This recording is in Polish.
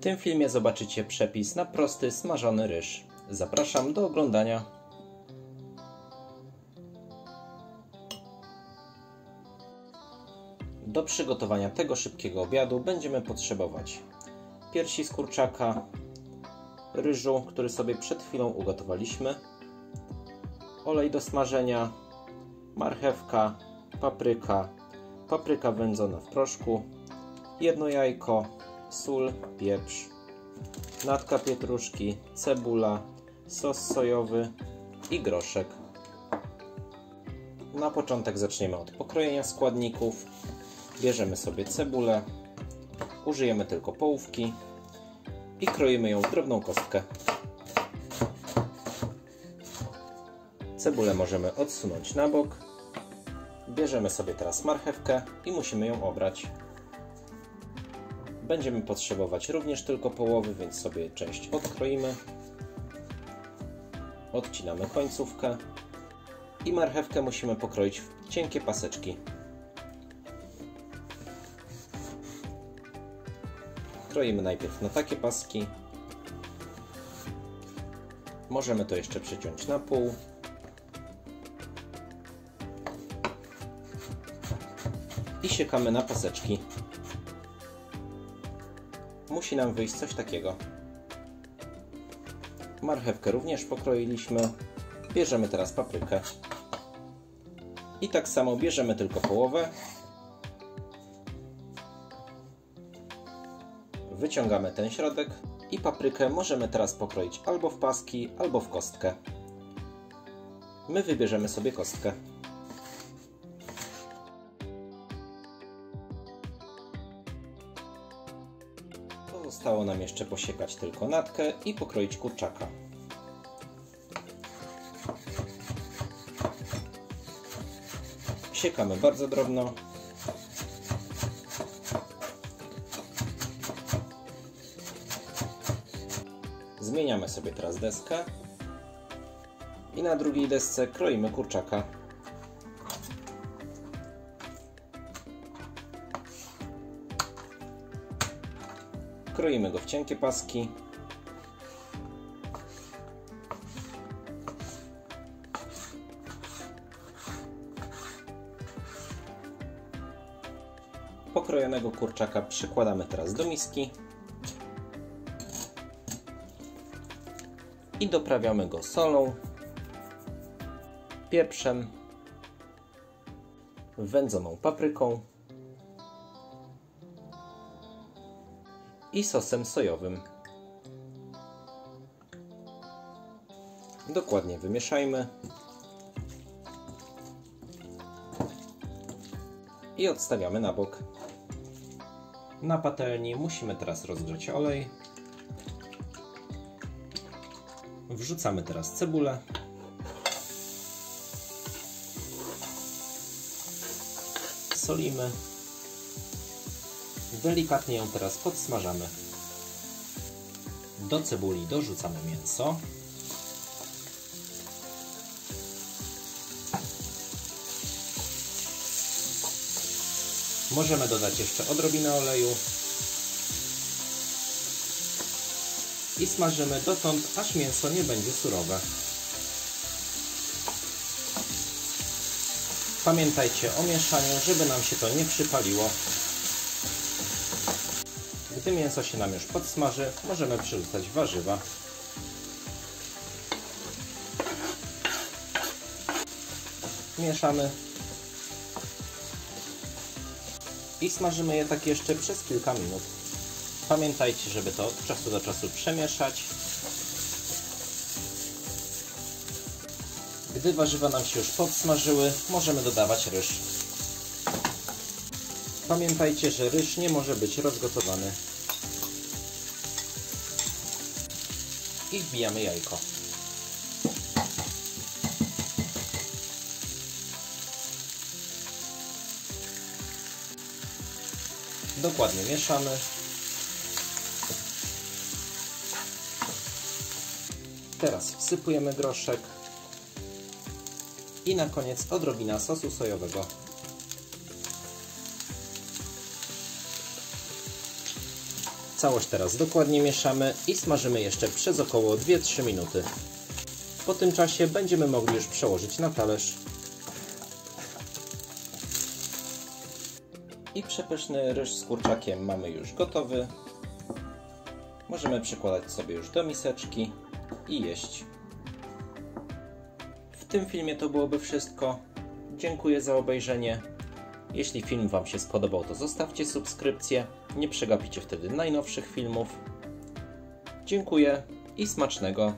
tym filmie zobaczycie przepis na prosty smażony ryż. Zapraszam do oglądania. Do przygotowania tego szybkiego obiadu będziemy potrzebować piersi z kurczaka, ryżu, który sobie przed chwilą ugotowaliśmy, olej do smażenia, marchewka, papryka, papryka wędzona w proszku, jedno jajko, sól, pieprz, natka pietruszki, cebula, sos sojowy i groszek. Na początek zaczniemy od pokrojenia składników. Bierzemy sobie cebulę, użyjemy tylko połówki i kroimy ją w drobną kostkę. Cebulę możemy odsunąć na bok. Bierzemy sobie teraz marchewkę i musimy ją obrać. Będziemy potrzebować również tylko połowy, więc sobie część odkroimy. Odcinamy końcówkę i marchewkę musimy pokroić w cienkie paseczki. Kroimy najpierw na takie paski. Możemy to jeszcze przeciąć na pół. I siekamy na paseczki. Musi nam wyjść coś takiego. Marchewkę również pokroiliśmy. Bierzemy teraz paprykę. I tak samo bierzemy tylko połowę wyciągamy ten środek i paprykę możemy teraz pokroić albo w paski, albo w kostkę. My wybierzemy sobie kostkę. Pozostało nam jeszcze posiekać tylko natkę i pokroić kurczaka. Siekamy bardzo drobno, Zmieniamy sobie teraz deskę i na drugiej desce kroimy kurczaka. Kroimy go w cienkie paski. Pokrojonego kurczaka przykładamy teraz do miski. i doprawiamy go solą, pieprzem, wędzoną papryką i sosem sojowym. Dokładnie wymieszajmy i odstawiamy na bok. Na patelni musimy teraz rozgrzać olej Wrzucamy teraz cebulę. Solimy. Delikatnie ją teraz podsmażamy. Do cebuli dorzucamy mięso. Możemy dodać jeszcze odrobinę oleju i smażymy dotąd, aż mięso nie będzie surowe. Pamiętajcie o mieszaniu, żeby nam się to nie przypaliło. Gdy mięso się nam już podsmaży, możemy przyrzucać warzywa. Mieszamy i smażymy je tak jeszcze przez kilka minut. Pamiętajcie, żeby to od czasu do czasu przemieszać. Gdy warzywa nam się już podsmażyły, możemy dodawać ryż. Pamiętajcie, że ryż nie może być rozgotowany. I wbijamy jajko. Dokładnie mieszamy. Teraz wsypujemy groszek i na koniec odrobina sosu sojowego. Całość teraz dokładnie mieszamy i smażymy jeszcze przez około 2-3 minuty. Po tym czasie będziemy mogli już przełożyć na talerz. I przepyszny ryż z kurczakiem mamy już gotowy. Możemy przekładać sobie już do miseczki i jeść. W tym filmie to byłoby wszystko. Dziękuję za obejrzenie. Jeśli film Wam się spodobał, to zostawcie subskrypcję. Nie przegapicie wtedy najnowszych filmów. Dziękuję i smacznego.